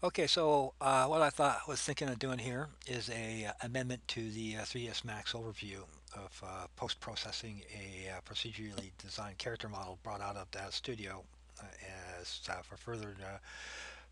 Okay, so uh, what I thought was thinking of doing here is a uh, amendment to the uh, 3ds Max overview of uh, post-processing a uh, procedurally designed character model brought out of Daz Studio uh, as for further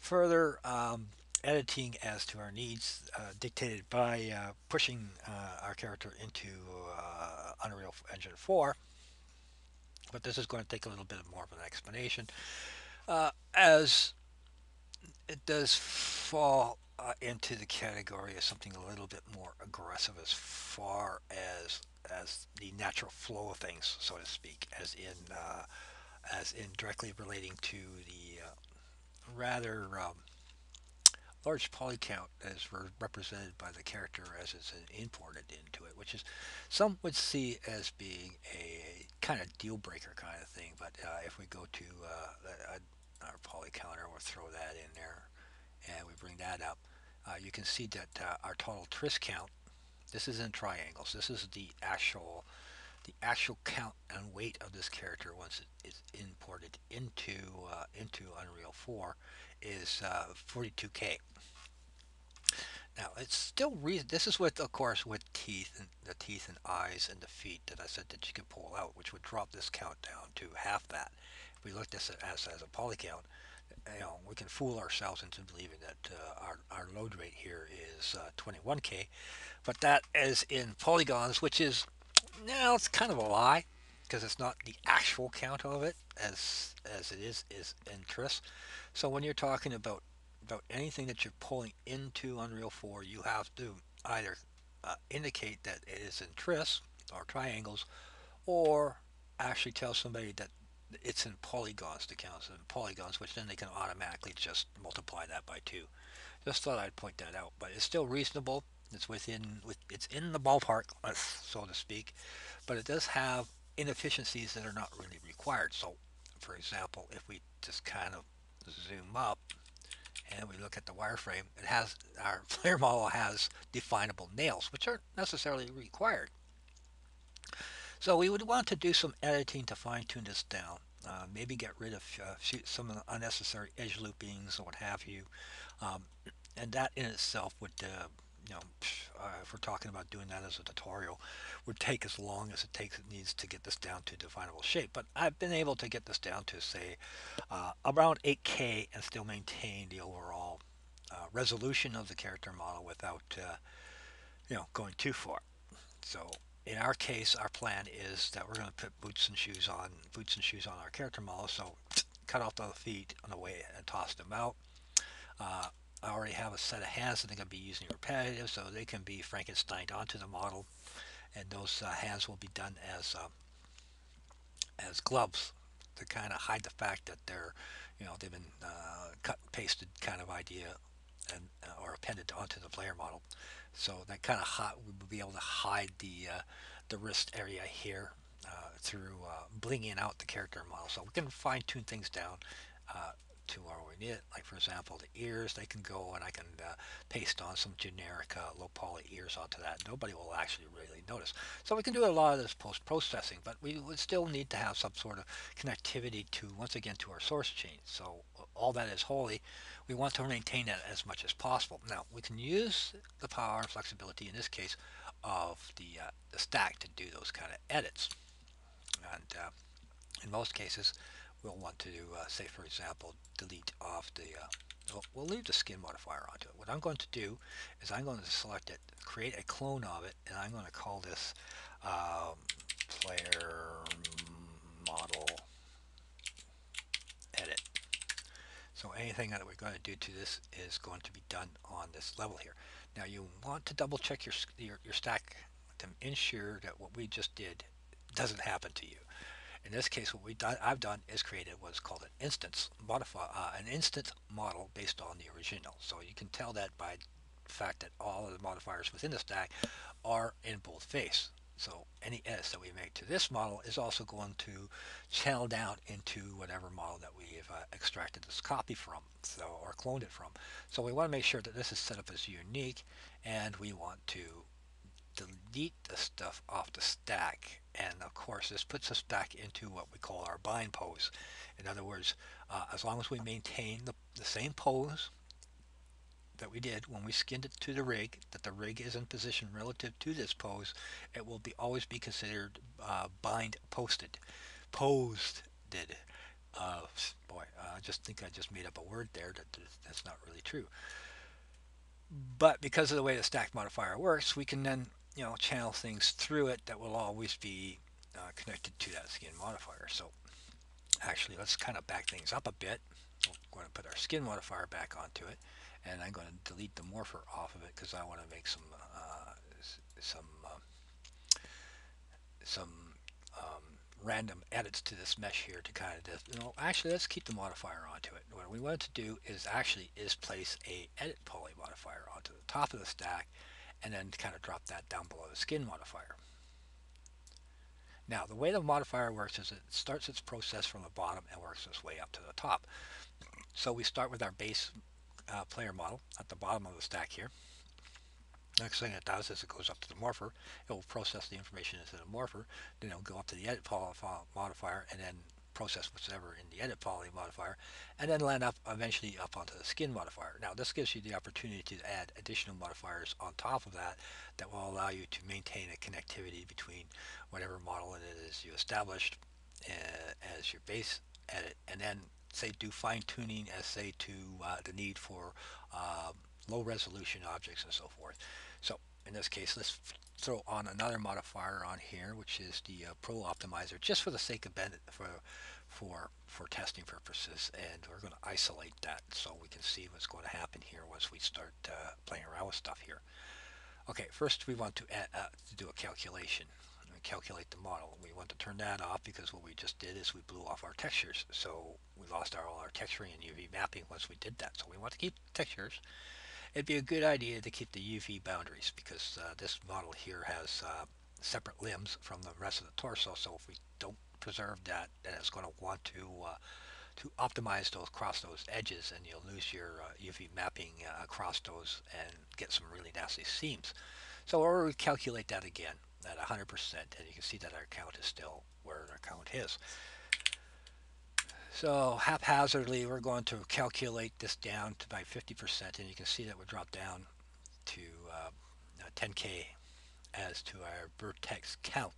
further um, editing as to our needs dictated by pushing our character into Unreal Engine 4. But this is going to take a little bit more of an explanation. As it does fall uh, into the category of something a little bit more aggressive as far as as the natural flow of things, so to speak, as in uh, as in directly relating to the uh, rather um, large poly count as re- represented by the character as it's imported into it, which is some would see as being a kind of deal breaker kind of thing. But uh, if we go to uh, our poly counter, we'll throw that in there and we bring that up, uh, you can see that uh, our total tris count, this is in triangles. This is the actual the actual count and weight of this character once it is imported into uh, into Unreal 4 is 42k. Now it's still reason. This is with, of course, with teeth and the teeth and eyes and the feet that I said that you could pull out, which would drop this count down to half that. If we looked at it as, as a poly count, you know, we can fool ourselves into believing that uh, our, our load rate here is uh, 21k, but that is in polygons, which is now it's kind of a lie because it's not the actual count of it as as it is is in tris. So when you're talking about about anything that you're pulling into Unreal 4, you have to either uh, indicate that it is in tris or triangles, or actually tell somebody that it's in polygons to count in polygons, which then they can automatically just multiply that by two. Just thought I'd point that out, but it's still reasonable. It's within, with, it's in the ballpark, so to speak, but it does have inefficiencies that are not really required. So, for example, if we just kind of zoom up and we look at the wireframe, it has our player model has definable nails, which aren't necessarily required. So we would want to do some editing to fine tune this down. Uh, maybe get rid of uh, some of the unnecessary edge loopings or what have you. Um, and that in itself would, uh, you know, uh, if we're talking about doing that as a tutorial, would take as long as it takes it needs to get this down to definable shape. But I've been able to get this down to say uh, around 8K and still maintain the overall uh, resolution of the character model without, you know, going too far. So in our case, our plan is that we're going to put boots and shoes on, boots and shoes on our character model. So cut off the feet on the way and toss them out. Uh, I already have a set of hands that I'm going to be using repetitive, so they can be Frankensteined onto the model, and those uh, hands will be done as uh, as gloves to kind of hide the fact that they're, you know, they've been uh, cut and pasted kind of idea and uh, or appended onto the player model. So that kind of hot, we will be able to hide the uh, the wrist area here uh, through uh, blinging out the character model. So we can fine tune things down uh, to our we need. Like for example, the ears, they can go and I can uh, paste on some generic uh, low poly ears onto that. Nobody will actually really notice. So we can do a lot of this post processing, but we would still need to have some sort of connectivity to, once again, to our source chain. So all that is holy. We want to maintain that as much as possible. Now we can use the power and flexibility in this case of the, uh, the stack to do those kind of edits. And uh, in most cases, we'll want to, uh, say for example, delete off the, uh, well, leave the skin modifier onto it. What I'm going to do is I'm going to select it, create a clone of it, and I'm going to call this um, player model edit. So anything that we're going to do to this is going to be done on this level here. Now you want to double check your, your, your stack to ensure that what we just did doesn't happen to you. In this case, what we done, I've done is created what's called an instance modify, uh, an instance model based on the original. So you can tell that by the fact that all of the modifiers within the stack are in boldface. So any edits that we make to this model is also going to channel down into whatever model that we've uh, extracted this copy from, so or cloned it from. So we want to make sure that this is set up as unique, and we want to delete the stuff off the stack and of course this puts us back into what we call our bind pose in other words uh, as long as we maintain the, the same pose that we did when we skinned it to the rig, that the rig is in position relative to this pose, it will be always be considered uh, bind posted. Posed did. Uh, boy, I just think I just made up a word there that that's not really true. But because of the way the stack modifier works, we can then you know channel things through it that will always be uh, connected to that skin modifier. So actually, let's kind of back things up a bit. We're going to put our skin modifier back onto it, and I'm going to delete the morpher off of it because I want to make some uh, some uh, some um, random edits to this mesh here to kind of you know actually let's keep the modifier onto it. What we want to do is actually is place a edit poly modifier onto the top of the stack and then kind of drop that down below the skin modifier. Now the way the modifier works is it starts its process from the bottom and works its way up to the top. So we start with our base uh, player model at the bottom of the stack here Next thing it does is it goes up to the morpher. It will process the information into the morpher. Then it'll go up to the edit poly modifier and then process whatever in the edit poly modifier and then land up eventually up onto the skin modifier. Now this gives you the opportunity to add additional modifiers on top of that that will allow you to maintain a connectivity between whatever model it is you established uh, as your base edit and then say do fine tuning as say to uh, the need for uh, low resolution objects and so forth. So in this case, let's throw on another modifier on here, which is the uh, Pro Optimizer, just for the sake of for for for testing purposes. And we're going to isolate that so we can see what's going to happen here once we start uh, playing around with stuff here. Okay, first we want to, add, uh, to do a calculation calculate the model. We want to turn that off because what we just did is we blew off our textures. So we lost our, all our texturing and UV mapping once we did that. So we want to keep textures it'd be a good idea to keep the UV boundaries because uh, this model here has uh, separate limbs from the rest of the torso. So if we don't preserve that, then it's going to want to uh, to optimize those cross those edges, and you'll lose your UV uh, mapping uh, across those and get some really nasty seams. So we'll calculate that again at 100%, and you can see that our count is still where our count is. So haphazardly, we're going to calculate this down to by 50%, and you can see that we drop down to uh, 10K as to our vertex count,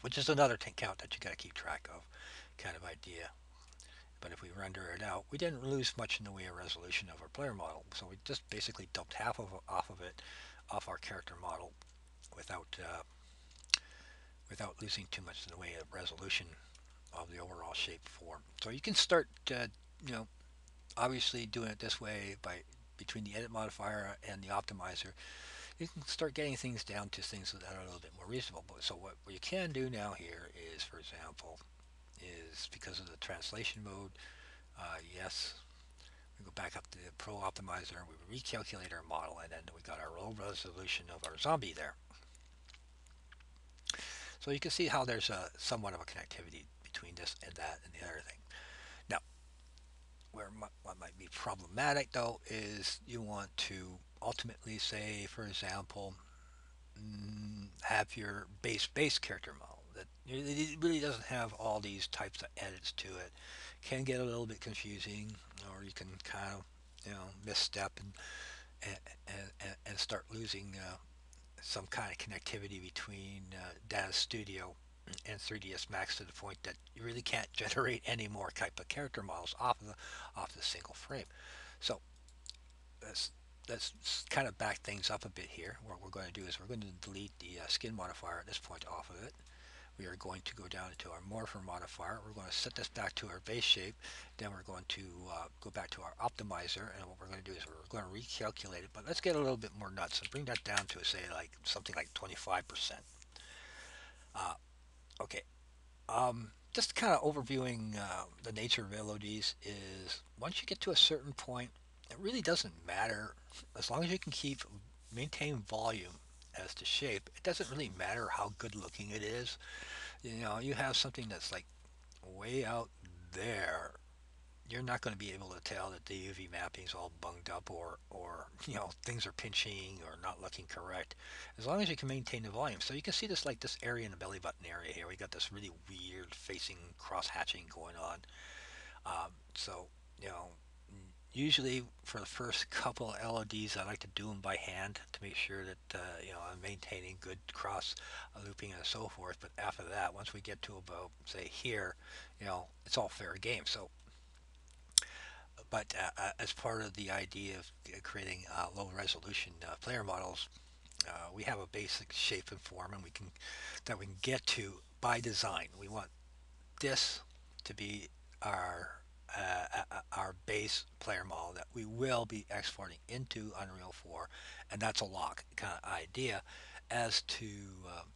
which is another count that you got to keep track of kind of idea. But if we render it out, we didn't lose much in the way of resolution of our player model. So we just basically dumped half of off of it off our character model without uh, without losing too much in the way of resolution of the overall shape form. So you can start, uh, you know, obviously doing it this way by between the edit modifier and the optimizer. You can start getting things down to things that are a little bit more reasonable. But So what, you can do now here is, for example, is because of the translation mode, uh, yes, we go back up to the Pro Optimizer and we recalculate our model and then we got our low resolution of our zombie there. So you can see how there's a somewhat of a connectivity between this and that and the other thing. Now, where what might be problematic though is you want to ultimately say, for example, mm, have your base base character model that it really doesn't have all these types of edits to it. Can get a little bit confusing, or you can kind of you know misstep and and, and, and start losing uh, some kind of connectivity between uh, Daz Studio and 3ds Max to the point that you really can't generate any more type of character models off of the off the single frame. So let's let's kind of back things up a bit here. What we're going to do is we're going to delete the uh, skin modifier at this point off of it. We are going to go down to our morpher modifier. We're going to set this back to our base shape. Then we're going to uh, go back to our optimizer. And what we're going to do is we're going to recalculate it. But let's get a little bit more nuts and bring that down to, say, like something like 25%. Uh, Okay. Um, just kind of overviewing uh, the nature of LODs is once you get to a certain point, it really doesn't matter as long as you can keep maintain volume as to shape. It doesn't really matter how good looking it is. You know, you have something that's like way out there you're not going to be able to tell that the UV mapping is all bunged up or, or, you know, things are pinching or not looking correct, as long as you can maintain the volume. So you can see this like this area in the belly button area here. We got this really weird facing cross hatching going on. Um, so, you know, usually for the first couple LODs, I like to do them by hand to make sure that uh, you know I'm maintaining good cross looping and so forth. But after that, once we get to about say here, you know, it's all fair game. So, but uh, uh as part of the idea of creating uh, low resolution uh, player models, uh, we have a basic shape and form, and we can that we can get to by design. We want this to be our uh, our base player model that we will be exporting into Unreal 4, and that's a lock kind of idea as to um,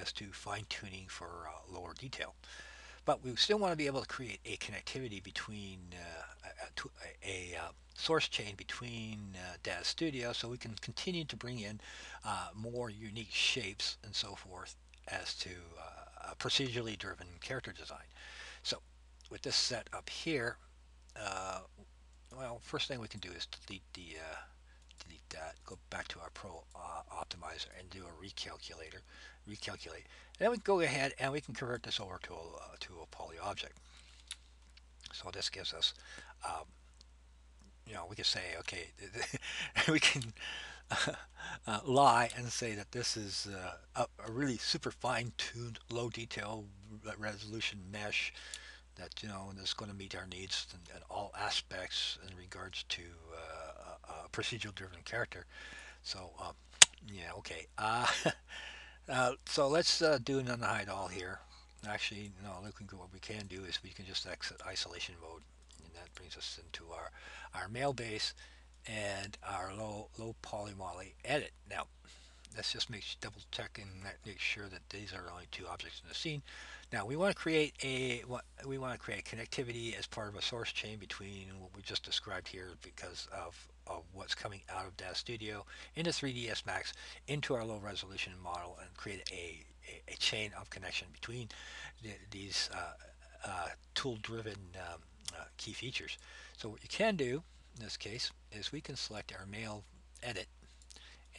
as to fine tuning for uh, lower detail. But we still want to be able to create a connectivity between uh, a, a, a uh, source chain between uh, Daz Studio so we can continue to bring in uh, more unique shapes and so forth as to uh, procedurally driven character design. With this set up here, uh, well, first thing we can do is delete the uh, delete that, go back to our Pro uh, Optimizer and do a recalculator, recalculate. And then we go ahead and we can convert this over to a, uh, to a poly object. So this gives us, um, you know, we can say, okay, we can uh, lie and say that this is uh, a, a, really super fine-tuned, low detail resolution mesh that you know is going to meet our needs in, in all aspects in regards to uh, a, procedural driven character. So um, yeah, okay. Uh, uh, so let's uh, do an unhide all here. Actually, no, looking good what we can do is we can just exit isolation mode, and that brings us into our our male base and our low low poly moly edit. Now, let's just make double check and make sure that these are only two objects in the scene. Now we want to create a we want to create connectivity as part of a source chain between what we just described here because of, of what's coming out of Daz Studio into 3ds Max into our low resolution model and create a, a, a chain of connection between the, these uh, uh, tool driven um, uh, key features. So what you can do in this case is we can select our male edit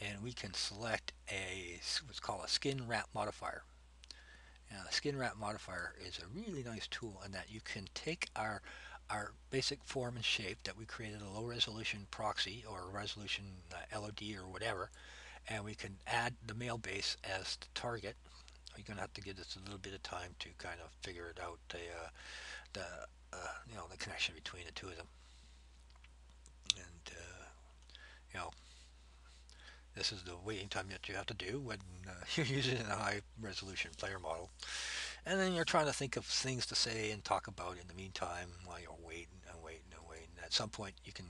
and we can select a what's called a skin wrap modifier. Now skin wrap modifier is a really nice tool in that you can take our our basic form and shape that we created a low resolution proxy or resolution uh, LOD or whatever and we can add the male base as the target. You're going to have to give this a little bit of time to kind of figure it out, the, uh, the uh, you know, the connection between the two of them. And, uh, you know, this is the waiting time that you have to do when uh, you're using a high resolution player model. And then you're trying to think of things to say and talk about in the meantime while you're waiting and waiting and waiting. At some point you can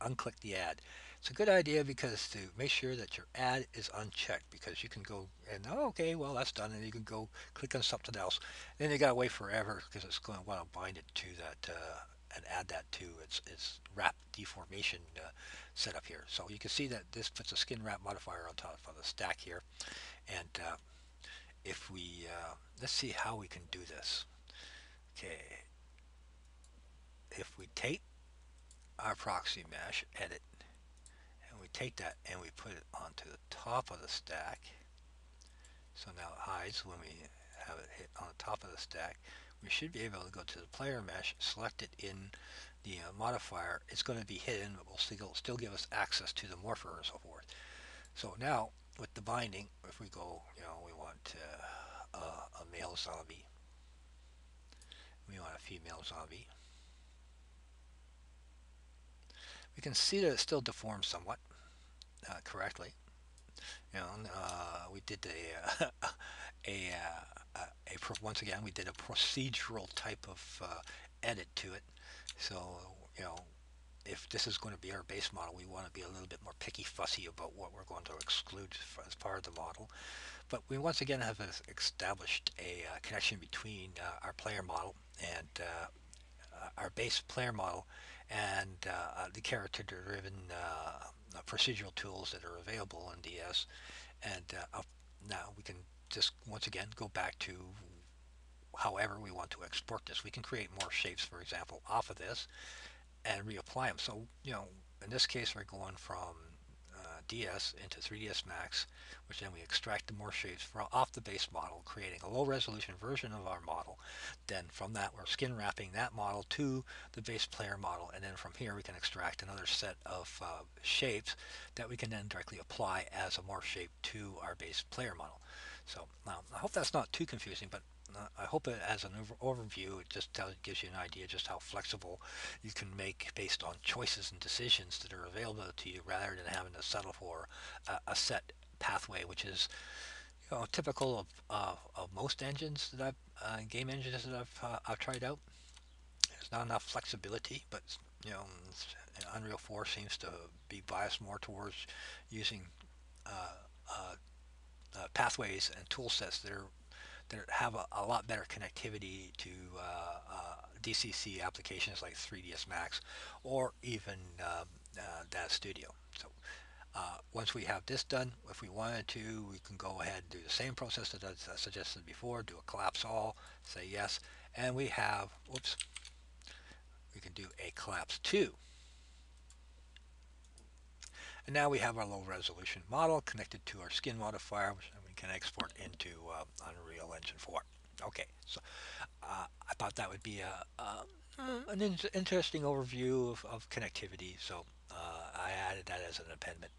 unclick the ad. It's a good idea because to make sure that your ad is unchecked because you can go and oh, okay well that's done and you can go click on something else. Then you gotta wait forever because it's going to want to bind it to that uh, and add that to its, its wrap deformation uh, setup here. So you can see that this puts a skin wrap modifier on top of the stack here. And uh, if we, uh, let's see how we can do this. Okay. If we take our proxy mesh, edit, and we take that and we put it onto the top of the stack. So now it hides when we have it hit on the top of the stack we should be able to go to the player mesh, select it in the uh, modifier. It's going to be hidden, but will still, still give us access to the morpher and so forth. So now, with the binding, if we go, you know, we want uh, a, a male zombie. We want a female zombie. We can see that it still deforms somewhat uh, correctly. Know, uh, we did a, a, uh, a, once again we did a procedural type of uh, edit to it. So you know if this is going to be our base model we want to be a little bit more picky fussy about what we're going to exclude as part of the model. But we once again have established a uh, connection between uh, our player model and uh, our base player model and uh, the character driven uh, procedural tools that are available in DS and now we can just once again go back to however we want to export this. We can create more shapes, for example, off of this and reapply them. So, you know, in this case, we're going from uh, DS into 3ds Max, which then we extract the morph shapes from off the base model, creating a low resolution version of our model. Then from that, we're skin wrapping that model to the base player model, and then from here we can extract another set of uh, shapes that we can then directly apply as a morph shape to our base player model. So now I hope that's not too confusing, but I hope it as an over overview, it just tells, gives you an idea just how flexible you can make based on choices and decisions that are available to you rather than having to settle for a, a set pathway, which is you know, typical of, uh, of most engines that I've, uh, game engines that I've, uh, I've tried out. There's not enough flexibility, but you know, Unreal 4 seems to be biased more towards using uh, uh, pathways and tool sets that are that have a, a lot better connectivity to uh, uh, DCC applications like 3ds Max or even um, uh, Studio. So uh, once we have this done, if we wanted to, we can go ahead and do the same process that I suggested before, do a collapse all, say yes, and we have, whoops, we can do a collapse 2. And now we have our low resolution model connected to our skin modifier, which can export into uh, Unreal Engine 4. Okay, so uh, I thought that would be a, a an in interesting overview of, of, connectivity, so uh, I added that as an appendment.